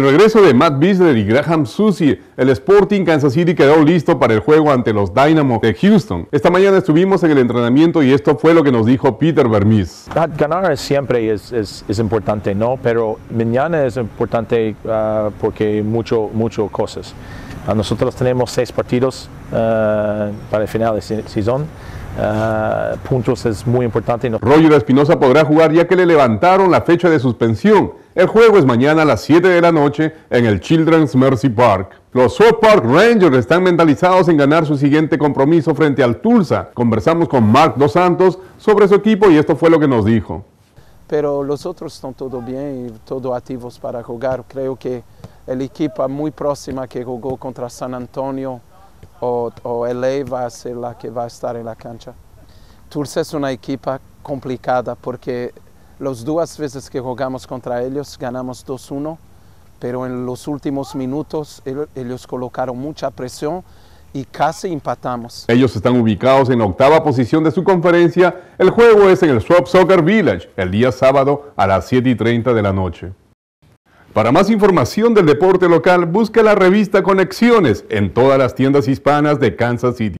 el regreso de Matt Bisler y Graham Susie, el Sporting Kansas City quedó listo para el juego ante los Dynamo de Houston. Esta mañana estuvimos en el entrenamiento y esto fue lo que nos dijo Peter Vermis. Ganar siempre es, es, importante, ¿no? Pero mañana es importante uh, porque mucho, mucho cosas. Uh, nosotros tenemos seis partidos uh, para el final de. Uh, puntos es muy importante. Roger Espinosa podrá jugar ya que le levantaron la fecha de suspensión. El juego es mañana a las 7 de la noche en el Children's Mercy Park. Los South Park Rangers están mentalizados en ganar su siguiente compromiso frente al Tulsa. Conversamos con Mark Dos Santos sobre su equipo y esto fue lo que nos dijo. Pero los otros están todo bien y todo activos para jugar. Creo que el equipo muy próxima que jugó contra San Antonio o, o LA va a ser la que va a estar en la cancha. Tulsa es una equipa complicada porque las dos veces que jugamos contra ellos ganamos 2-1, pero en los últimos minutos ellos colocaron mucha presión y casi empatamos. Ellos están ubicados en la octava posición de su conferencia. El juego es en el Swap Soccer Village el día sábado a las 7 y 30 de la noche. Para más información del deporte local, busque la revista Conexiones en todas las tiendas hispanas de Kansas City.